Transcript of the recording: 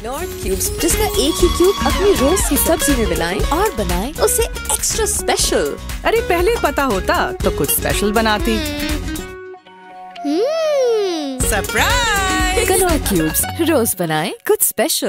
Knorr cubes जिसका एक ही cube अपनी रोज की सब्ज़ी में मिलाएँ और बनाएँ उसे एक्स्ट्रा स्पेशल अरे पहले पता होता तो कुछ स्पेशल बनाती। सरप्राइज़ कनौर क्यूब्स रोज बनाएँ कुछ स्पेशल